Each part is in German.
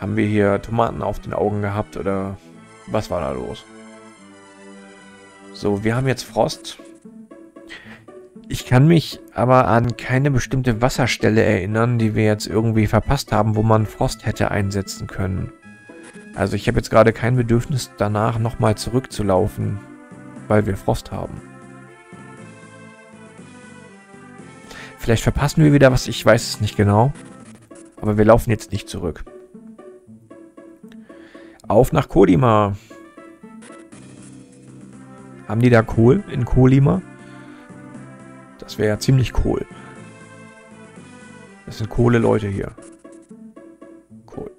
Haben wir hier Tomaten auf den Augen gehabt oder was war da los? So, wir haben jetzt Frost. Ich kann mich aber an keine bestimmte Wasserstelle erinnern, die wir jetzt irgendwie verpasst haben, wo man Frost hätte einsetzen können. Also ich habe jetzt gerade kein Bedürfnis danach nochmal zurückzulaufen, weil wir Frost haben. Vielleicht verpassen wir wieder was, ich weiß es nicht genau. Aber wir laufen jetzt nicht zurück. Auf nach Kolima. Haben die da Kohl in Kolima? Das wäre ja ziemlich cool. Das sind Kohle-Leute hier. Kohl.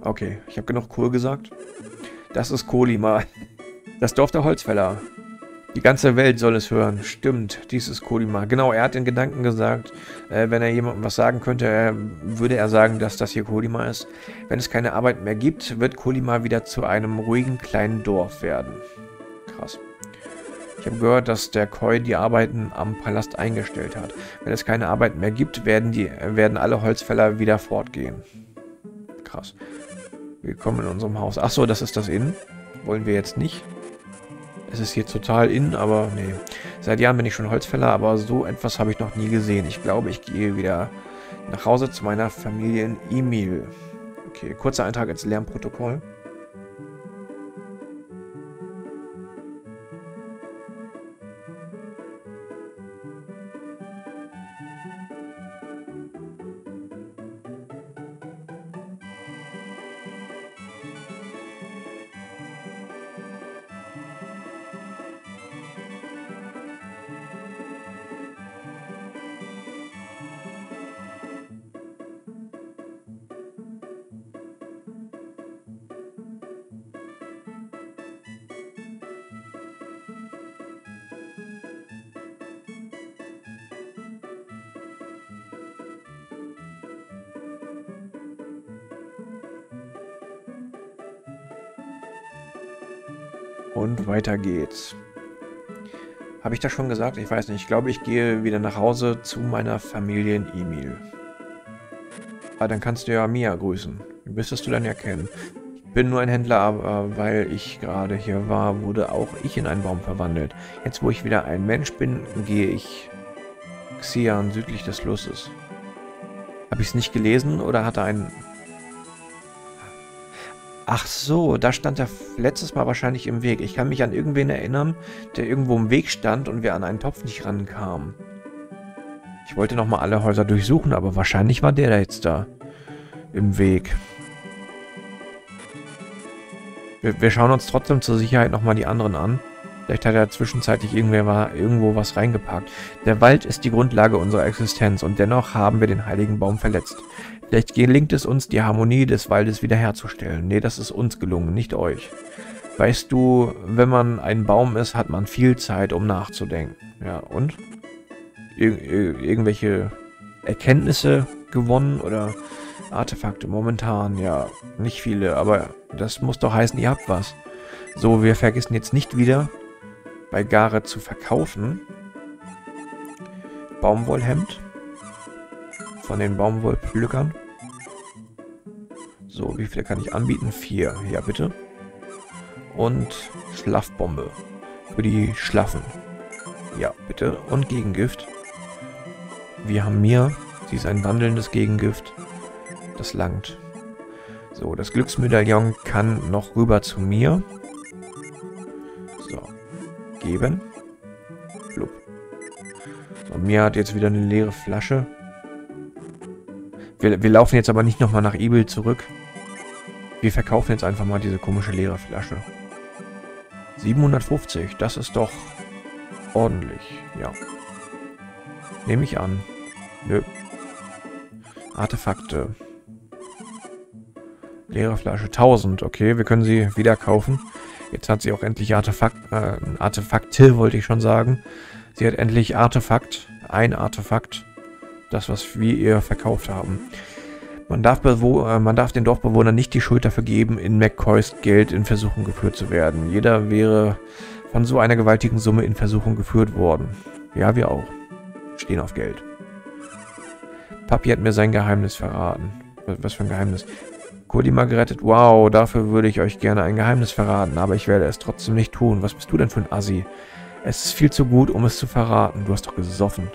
Okay, ich habe genug Kohl gesagt. Das ist Kolima. Das Dorf der Holzfäller. Die ganze Welt soll es hören. Stimmt, dies ist Kolima. Genau, er hat in Gedanken gesagt, äh, wenn er jemandem was sagen könnte, äh, würde er sagen, dass das hier Kolima ist. Wenn es keine Arbeit mehr gibt, wird Kolima wieder zu einem ruhigen kleinen Dorf werden. Krass. Ich habe gehört, dass der Koi die Arbeiten am Palast eingestellt hat. Wenn es keine Arbeit mehr gibt, werden, die, werden alle Holzfäller wieder fortgehen. Krass. Willkommen in unserem Haus. Achso, das ist das Inn. Wollen wir jetzt nicht. Es ist hier total in, aber nee. Seit Jahren bin ich schon Holzfäller, aber so etwas habe ich noch nie gesehen. Ich glaube, ich gehe wieder nach Hause zu meiner Familie in Emil. Okay, kurzer Eintrag ins Lernprotokoll. Und weiter geht's. Habe ich das schon gesagt? Ich weiß nicht. Ich glaube, ich gehe wieder nach Hause zu meiner Familie in Emil. Ah, dann kannst du ja Mia grüßen. Wie müsstest du dann ja kennen. Ich bin nur ein Händler, aber weil ich gerade hier war, wurde auch ich in einen Baum verwandelt. Jetzt, wo ich wieder ein Mensch bin, gehe ich Xian südlich des Flusses. Habe ich es nicht gelesen oder hat er einen Ach so, da stand er letztes Mal wahrscheinlich im Weg. Ich kann mich an irgendwen erinnern, der irgendwo im Weg stand und wir an einen Topf nicht rankamen. Ich wollte nochmal alle Häuser durchsuchen, aber wahrscheinlich war der jetzt da. Im Weg. Wir, wir schauen uns trotzdem zur Sicherheit nochmal die anderen an. Vielleicht hat er zwischenzeitlich irgendwer irgendwo was reingepackt. Der Wald ist die Grundlage unserer Existenz und dennoch haben wir den heiligen Baum verletzt. Vielleicht gelingt es uns, die Harmonie des Waldes wiederherzustellen. Nee, das ist uns gelungen, nicht euch. Weißt du, wenn man ein Baum ist, hat man viel Zeit, um nachzudenken. Ja, und? Ir irgendwelche Erkenntnisse gewonnen oder Artefakte? Momentan, ja, nicht viele, aber das muss doch heißen, ihr habt was. So, wir vergessen jetzt nicht wieder, bei Gare zu verkaufen. Baumwollhemd von den Baumwollpflückern. So, wie viele kann ich anbieten? Vier. Ja, bitte. Und Schlaffbombe. Für die Schlaffen. Ja, bitte. Und Gegengift. Wir haben mir. Sie ist ein wandelndes Gegengift. Das langt. So, das Glücksmedaillon kann noch rüber zu mir. So. Geben. Blub. So, mir hat jetzt wieder eine leere Flasche. Wir, wir laufen jetzt aber nicht nochmal nach Ebel zurück. Wir verkaufen jetzt einfach mal diese komische leere Flasche. 750, das ist doch ordentlich, ja. Nehme ich an. Nö. Artefakte. Leere Flasche. 1000, okay, wir können sie wieder kaufen. Jetzt hat sie auch endlich Artefakt, äh, Artefakte, wollte ich schon sagen. Sie hat endlich Artefakt, ein Artefakt. Das, was wir ihr verkauft haben. Man darf, äh, man darf den Dorfbewohnern nicht die Schuld dafür geben, in McCoys Geld in Versuchung geführt zu werden. Jeder wäre von so einer gewaltigen Summe in Versuchung geführt worden. Ja, wir auch. Stehen auf Geld. Papi hat mir sein Geheimnis verraten. Was für ein Geheimnis. Kodima gerettet. Wow, dafür würde ich euch gerne ein Geheimnis verraten, aber ich werde es trotzdem nicht tun. Was bist du denn für ein Assi? Es ist viel zu gut, um es zu verraten. Du hast doch gesoffen.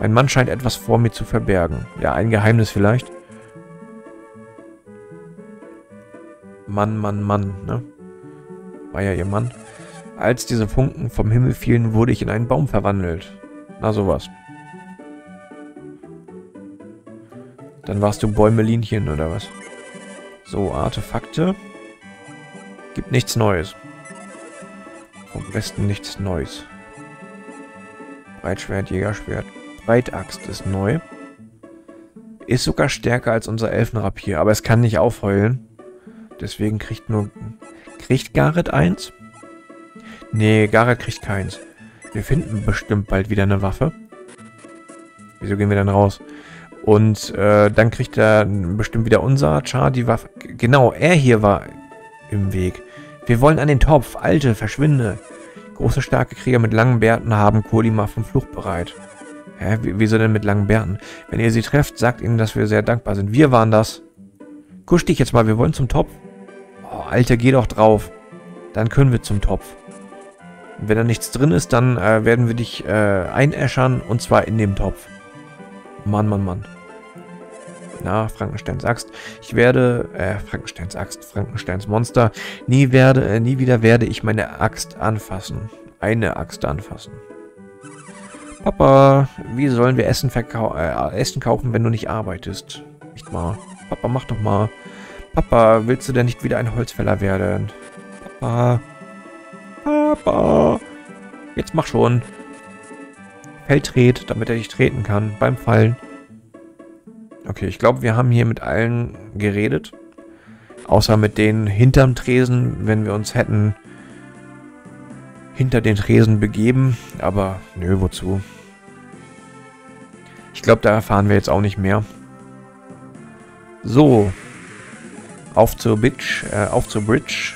Mein Mann scheint etwas vor mir zu verbergen. Ja, ein Geheimnis vielleicht. Mann, Mann, Mann, ne? War ja ihr Mann. Als diese Funken vom Himmel fielen, wurde ich in einen Baum verwandelt. Na sowas. Dann warst du Bäumelinchen oder was? So, Artefakte. Gibt nichts Neues. Vom Westen nichts Neues. Breitschwert, Jägerschwert. Breitaxt ist neu. Ist sogar stärker als unser Elfenrapier, aber es kann nicht aufheulen. Deswegen kriegt nur... Kriegt Garrett eins? Nee, Garrett kriegt keins. Wir finden bestimmt bald wieder eine Waffe. Wieso gehen wir dann raus? Und äh, dann kriegt er bestimmt wieder unser Char die Waffe. Genau, er hier war im Weg. Wir wollen an den Topf. Alte, verschwinde. Große, starke Krieger mit langen Bärten haben Kolima vom Flucht bereit. Hä, wieso denn mit langen Bärten? Wenn ihr sie trefft, sagt ihnen, dass wir sehr dankbar sind. Wir waren das. Kusch dich jetzt mal, wir wollen zum Topf. Oh, Alter, geh doch drauf. Dann können wir zum Topf. Und wenn da nichts drin ist, dann äh, werden wir dich äh, einäschern und zwar in dem Topf. Mann, Mann, Mann. Na, Frankensteins Axt. Ich werde, äh, Frankensteins Axt, Frankensteins Monster. Nie werde, äh, nie wieder werde ich meine Axt anfassen. Eine Axt anfassen. Papa, wie sollen wir Essen, äh, Essen kaufen, wenn du nicht arbeitest? Nicht mal. Papa, mach doch mal. Papa, willst du denn nicht wieder ein Holzfäller werden? Papa. Papa. Jetzt mach schon. Feld dreht, damit er dich treten kann beim Fallen. Okay, ich glaube, wir haben hier mit allen geredet. Außer mit denen hinterm Tresen, wenn wir uns hätten hinter den Tresen begeben. Aber nö, wozu? Ich glaube, da erfahren wir jetzt auch nicht mehr. So. Auf zur Bitch, äh, auf zur Bridge.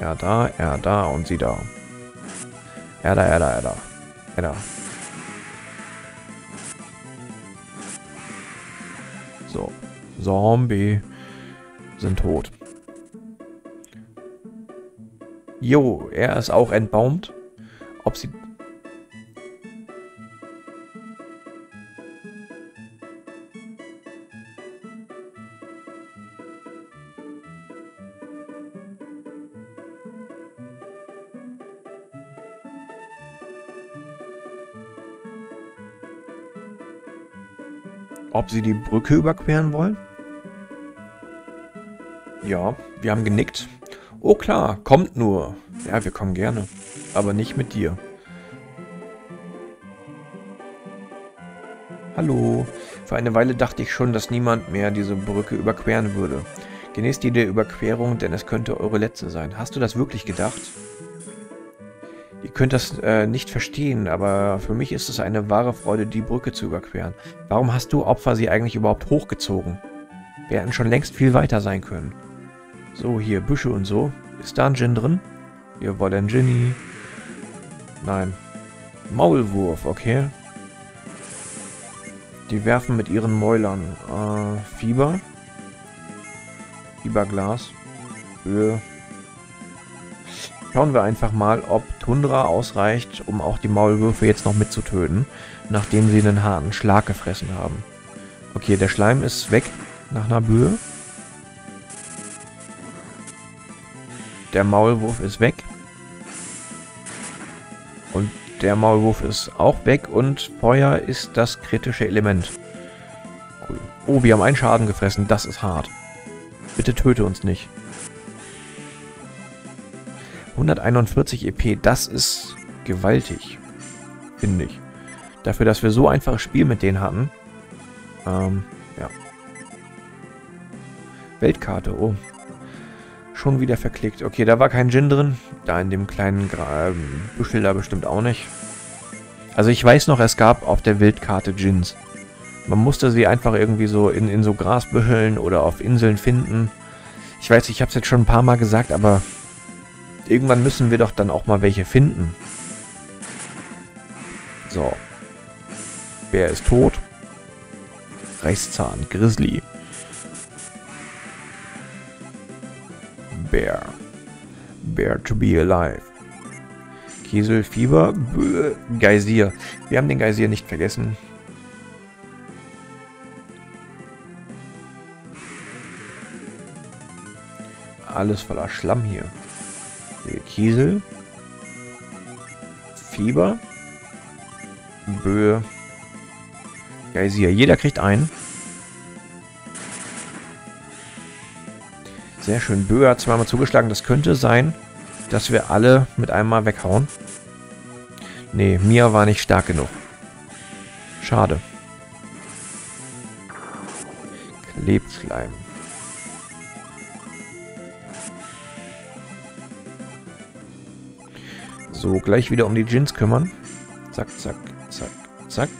Er da, er da und sie da. Er da, er da, er da. Er da. So. Zombie sind tot. Jo, er ist auch entbaumt. Ob sie... Ob sie die Brücke überqueren wollen? Ja, wir haben genickt. Oh klar, kommt nur. Ja, wir kommen gerne. Aber nicht mit dir. Hallo. Für eine Weile dachte ich schon, dass niemand mehr diese Brücke überqueren würde. Genießt jede Überquerung, denn es könnte eure letzte sein. Hast du das wirklich gedacht? Ihr könnt das äh, nicht verstehen, aber für mich ist es eine wahre Freude, die Brücke zu überqueren. Warum hast du Opfer sie eigentlich überhaupt hochgezogen? Wir hätten schon längst viel weiter sein können. So, hier Büsche und so. Ist da ein Gin drin? Wir wollen Ginny. Nein. Maulwurf, okay. Die werfen mit ihren Mäulern. Äh, Fieber. Fieberglas. Höhe. Schauen wir einfach mal, ob Tundra ausreicht, um auch die Maulwürfe jetzt noch mitzutöten, nachdem sie einen harten Schlag gefressen haben. Okay, der Schleim ist weg nach einer Bühe. Der Maulwurf ist weg. Und der Maulwurf ist auch weg und Feuer ist das kritische Element. Cool. Oh, wir haben einen Schaden gefressen. Das ist hart. Bitte töte uns nicht. 141 EP, das ist gewaltig. Finde ich. Dafür, dass wir so einfaches Spiel mit denen hatten. Ähm, ja. Weltkarte, oh. Schon wieder verklickt. Okay, da war kein Gin drin. Da in dem kleinen Gra Büschel da bestimmt auch nicht. Also ich weiß noch, es gab auf der Wildkarte Gins. Man musste sie einfach irgendwie so in, in so Grasbüscheln oder auf Inseln finden. Ich weiß, ich habe es jetzt schon ein paar Mal gesagt, aber irgendwann müssen wir doch dann auch mal welche finden. So. Bär ist tot. Reißzahn, Grizzly. Bear. Bear to be alive. Kiesel, Fieber, Bö, Geysir. Wir haben den Geysir nicht vergessen. Alles voller Schlamm hier. Kiesel. Fieber. Böe. Geysir. Jeder kriegt einen. Sehr schön. Böe hat zweimal zugeschlagen. Das könnte sein, dass wir alle mit einmal weghauen. Nee, Mia war nicht stark genug. Schade. Klebschleim. So, gleich wieder um die Gins kümmern. Zack, zack, zack, zack.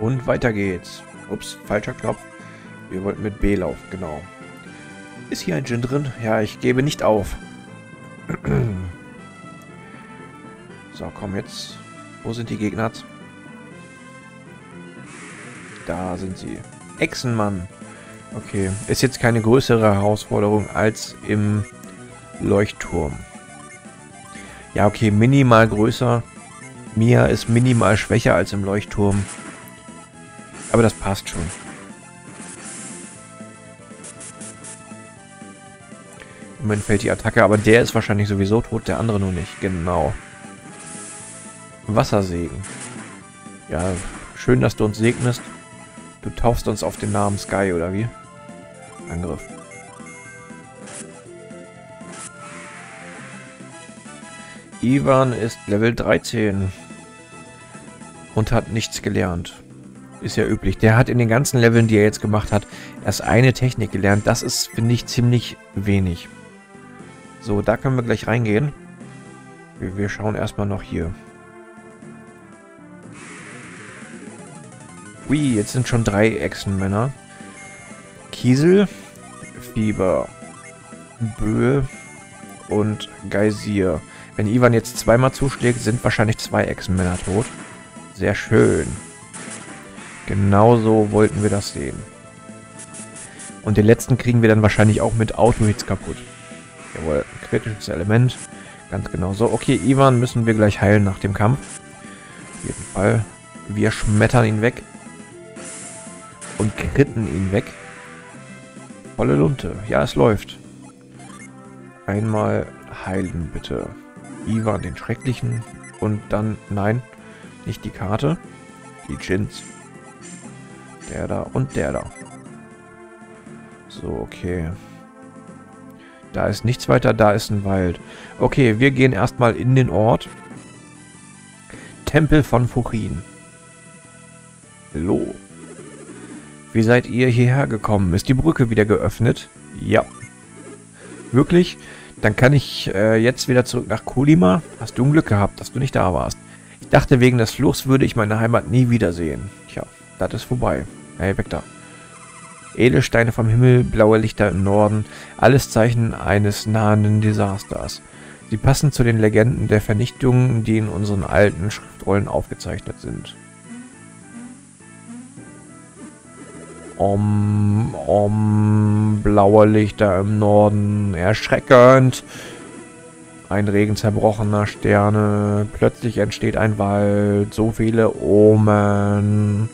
Und weiter geht's. Ups, falscher Knopf. Wir wollten mit B laufen, genau. Ist hier ein Gin drin? Ja, ich gebe nicht auf. so, komm jetzt. Wo sind die Gegner? Da sind sie. Echsenmann. Okay, ist jetzt keine größere Herausforderung als im Leuchtturm. Ja, okay, minimal größer. Mia ist minimal schwächer als im Leuchtturm. Aber das passt schon. Im Moment fällt die Attacke, aber der ist wahrscheinlich sowieso tot, der andere nur nicht. Genau. Wassersegen. Ja, schön, dass du uns segnest. Du taufst uns auf den Namen Sky, oder wie? Angriff. Ivan ist Level 13 und hat nichts gelernt. Ist ja üblich. Der hat in den ganzen Leveln, die er jetzt gemacht hat, erst eine Technik gelernt. Das ist, finde ich, ziemlich wenig. So, da können wir gleich reingehen. Wir, schauen erstmal noch hier. Ui, jetzt sind schon drei Echsenmänner. Kiesel, Fieber, Böe und Geysir. Wenn Ivan jetzt zweimal zuschlägt, sind wahrscheinlich zwei Echsenmänner tot. Sehr schön. Genauso wollten wir das sehen. Und den letzten kriegen wir dann wahrscheinlich auch mit Auto-Hits kaputt. Jawohl, kritisches Element. Ganz genau so. Okay, Ivan müssen wir gleich heilen nach dem Kampf. Auf jeden Fall. Wir schmettern ihn weg. Und kritten ihn weg. Volle Lunte. Ja, es läuft. Einmal heilen, bitte. Ivan den Schrecklichen. Und dann, nein, nicht die Karte. Die Gins. Der da und der da. So, okay. Da ist nichts weiter, da ist ein Wald. Okay, wir gehen erstmal in den Ort. Tempel von Furin. Hallo. Wie seid ihr hierher gekommen? Ist die Brücke wieder geöffnet? Ja. Wirklich? Dann kann ich äh, jetzt wieder zurück nach Kulima. Hast du ein Glück gehabt, dass du nicht da warst. Ich dachte, wegen des Fluchs würde ich meine Heimat nie wiedersehen. Tja, das ist vorbei. Hey, weg da. Edelsteine vom Himmel, blaue Lichter im Norden, alles Zeichen eines nahenden Desasters. Sie passen zu den Legenden der Vernichtung, die in unseren alten Schriftrollen aufgezeichnet sind. Om, om, blaue Lichter im Norden, erschreckend. Ein Regen zerbrochener Sterne, plötzlich entsteht ein Wald, so viele Omen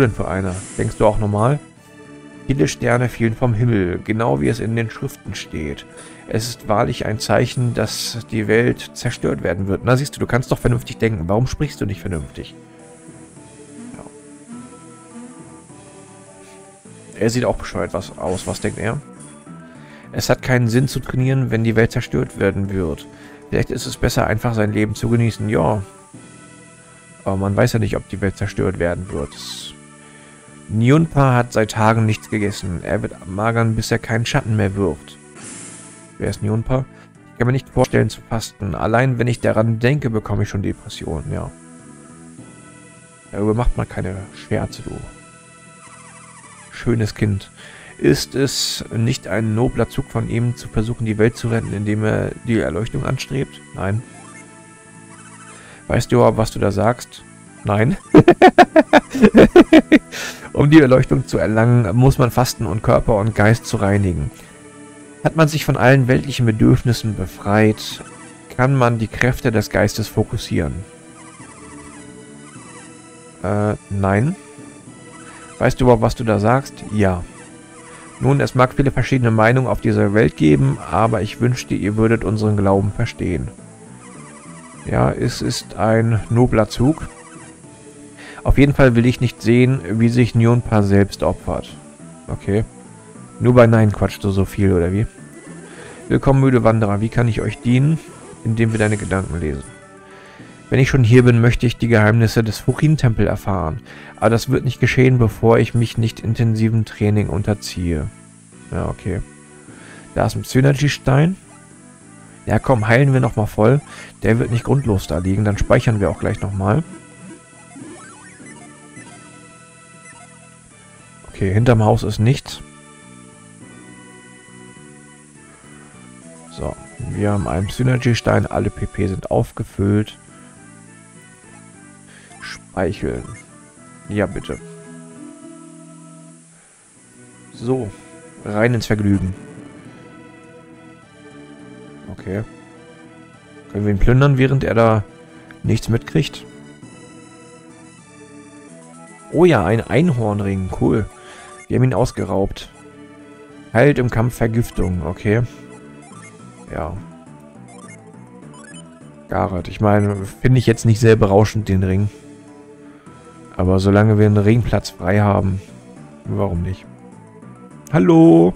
denn für einer? Denkst du auch normal? Viele Sterne fielen vom Himmel, genau wie es in den Schriften steht. Es ist wahrlich ein Zeichen, dass die Welt zerstört werden wird. Na siehst du, du kannst doch vernünftig denken. Warum sprichst du nicht vernünftig? Ja. Er sieht auch bescheuert was aus. Was denkt er? Es hat keinen Sinn zu trainieren, wenn die Welt zerstört werden wird. Vielleicht ist es besser, einfach sein Leben zu genießen. Ja. Aber man weiß ja nicht, ob die Welt zerstört werden wird. Nyunpa hat seit Tagen nichts gegessen. Er wird magern, bis er keinen Schatten mehr wirft. Wer ist Nyunpa? Ich kann mir nicht vorstellen zu fasten. Allein wenn ich daran denke, bekomme ich schon Depressionen, ja. Darüber macht man keine Scherze, du. Schönes Kind. Ist es nicht ein nobler Zug von ihm, zu versuchen, die Welt zu retten, indem er die Erleuchtung anstrebt? Nein. Weißt du, was du da sagst? Nein. um die Erleuchtung zu erlangen, muss man fasten und Körper und Geist zu reinigen. Hat man sich von allen weltlichen Bedürfnissen befreit, kann man die Kräfte des Geistes fokussieren. Äh, nein. Weißt du überhaupt, was du da sagst? Ja. Nun, es mag viele verschiedene Meinungen auf dieser Welt geben, aber ich wünschte, ihr würdet unseren Glauben verstehen. Ja, es ist ein nobler Zug. Auf jeden Fall will ich nicht sehen, wie sich Nyonpa selbst opfert. Okay. Nur bei Nein quatschst du so viel, oder wie? Willkommen, müde Wanderer. Wie kann ich euch dienen? Indem wir deine Gedanken lesen. Wenn ich schon hier bin, möchte ich die Geheimnisse des Furin-Tempel erfahren. Aber das wird nicht geschehen, bevor ich mich nicht intensivem Training unterziehe. Ja, okay. Da ist ein Synergy-Stein. Ja, komm, heilen wir nochmal voll. Der wird nicht grundlos da liegen. Dann speichern wir auch gleich nochmal. Okay, hinterm Haus ist nichts. So, wir haben einen Synergy-Stein. Alle PP sind aufgefüllt. Eicheln. Ja, bitte. So, rein ins Vergnügen. Okay. Können wir ihn plündern, während er da nichts mitkriegt? Oh ja, ein Einhornring. Cool. Wir haben ihn ausgeraubt. Heilt im Kampf Vergiftung. Okay. Ja. Garrett. Ich meine, finde ich jetzt nicht sehr berauschend, den Ring. Aber solange wir einen Ringplatz frei haben, warum nicht? Hallo?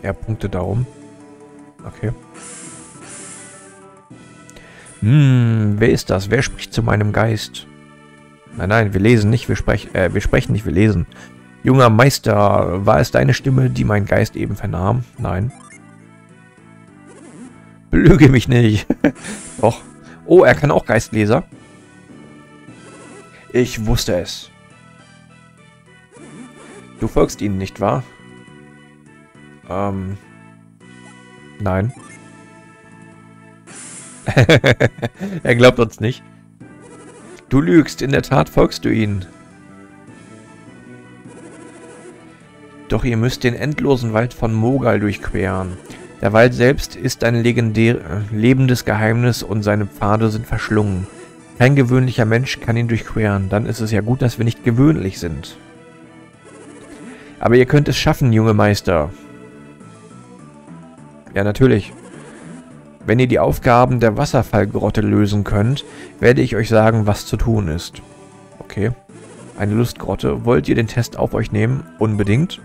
Er punktet darum. Okay. Hm, wer ist das? Wer spricht zu meinem Geist? Nein, nein, wir lesen nicht, wir, sprech, äh, wir sprechen nicht, wir lesen. Junger Meister, war es deine Stimme, die mein Geist eben vernahm? Nein. Belüge mich nicht. Doch. Oh, er kann auch Geistleser. Ich wusste es. Du folgst ihnen, nicht wahr? Ähm. Nein. er glaubt uns nicht. Du lügst, in der Tat folgst du ihnen. Doch ihr müsst den endlosen Wald von Mogal durchqueren. Der Wald selbst ist ein legendär lebendes Geheimnis und seine Pfade sind verschlungen. Kein gewöhnlicher Mensch kann ihn durchqueren. Dann ist es ja gut, dass wir nicht gewöhnlich sind. Aber ihr könnt es schaffen, junge Meister. Ja, natürlich. Wenn ihr die Aufgaben der Wasserfallgrotte lösen könnt, werde ich euch sagen, was zu tun ist. Okay. Eine Lustgrotte. Wollt ihr den Test auf euch nehmen? Unbedingt.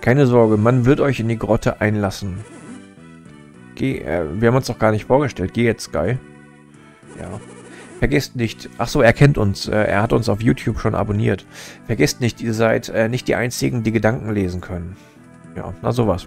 Keine Sorge, man wird euch in die Grotte einlassen. Geh, äh, wir haben uns doch gar nicht vorgestellt. Geh jetzt, Sky. Ja. Vergesst nicht, ach so, er kennt uns, äh, er hat uns auf YouTube schon abonniert. Vergesst nicht, ihr seid äh, nicht die Einzigen, die Gedanken lesen können. Ja, na sowas.